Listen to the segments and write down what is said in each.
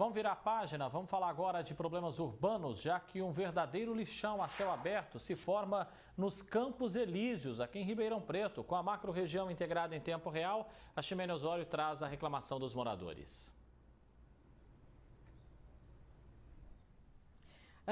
Vamos virar a página, vamos falar agora de problemas urbanos, já que um verdadeiro lixão a céu aberto se forma nos Campos Elíseos, aqui em Ribeirão Preto. Com a macro-região integrada em tempo real, a Ximene Osório traz a reclamação dos moradores.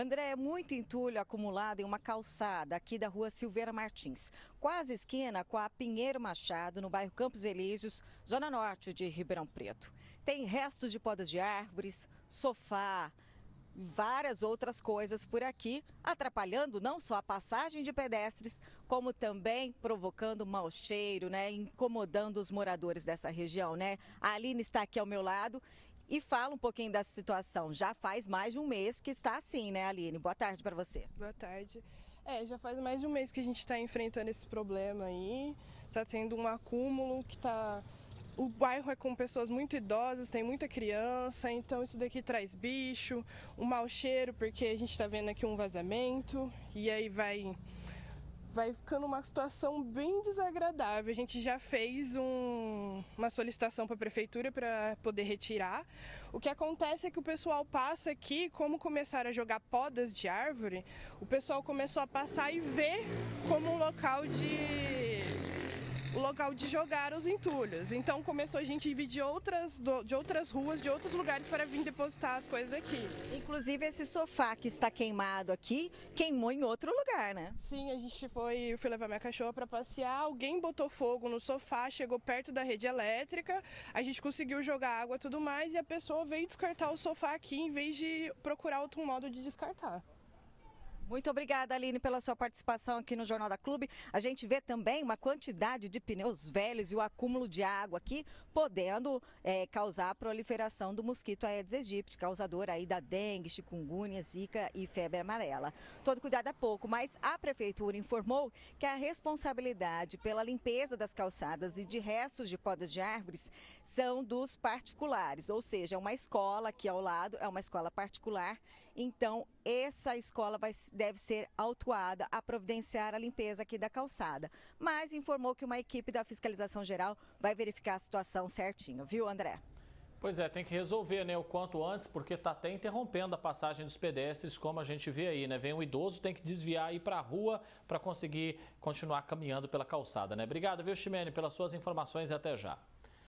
André, é muito entulho acumulado em uma calçada aqui da rua Silveira Martins, quase esquina com a Pinheiro Machado, no bairro Campos Elíseos, zona norte de Ribeirão Preto. Tem restos de podas de árvores, sofá, várias outras coisas por aqui, atrapalhando não só a passagem de pedestres, como também provocando mau cheiro, né, incomodando os moradores dessa região, né? A Aline está aqui ao meu lado e fala um pouquinho dessa situação. Já faz mais de um mês que está assim, né, Aline? Boa tarde para você. Boa tarde. É, já faz mais de um mês que a gente está enfrentando esse problema aí. Está tendo um acúmulo que está. O bairro é com pessoas muito idosas, tem muita criança, então isso daqui traz bicho, um mau cheiro, porque a gente está vendo aqui um vazamento, e aí vai vai ficando uma situação bem desagradável. A gente já fez um, uma solicitação para a prefeitura para poder retirar. O que acontece é que o pessoal passa aqui, como começaram a jogar podas de árvore, o pessoal começou a passar e ver como um local de o local de jogar os entulhos. Então começou a gente vir de outras, de outras ruas, de outros lugares para vir depositar as coisas aqui. Inclusive esse sofá que está queimado aqui, queimou em outro lugar, né? Sim, a gente foi, eu fui levar minha cachorra para passear, alguém botou fogo no sofá, chegou perto da rede elétrica, a gente conseguiu jogar água e tudo mais e a pessoa veio descartar o sofá aqui em vez de procurar outro modo de descartar. Muito obrigada, Aline, pela sua participação aqui no Jornal da Clube. A gente vê também uma quantidade de pneus velhos e o acúmulo de água aqui, podendo é, causar a proliferação do mosquito Aedes aegypti, causador aí da dengue, chikungunya, zika e febre amarela. Todo cuidado é pouco, mas a prefeitura informou que a responsabilidade pela limpeza das calçadas e de restos de podas de árvores são dos particulares, ou seja, uma escola aqui ao lado é uma escola particular, então essa escola vai deve ser autuada a providenciar a limpeza aqui da calçada. Mas informou que uma equipe da fiscalização geral vai verificar a situação certinho, viu, André? Pois é, tem que resolver, né, o quanto antes, porque está até interrompendo a passagem dos pedestres, como a gente vê aí, né? Vem um idoso, tem que desviar e ir para a rua para conseguir continuar caminhando pela calçada, né? Obrigado, viu, Ximene, pelas suas informações e até já.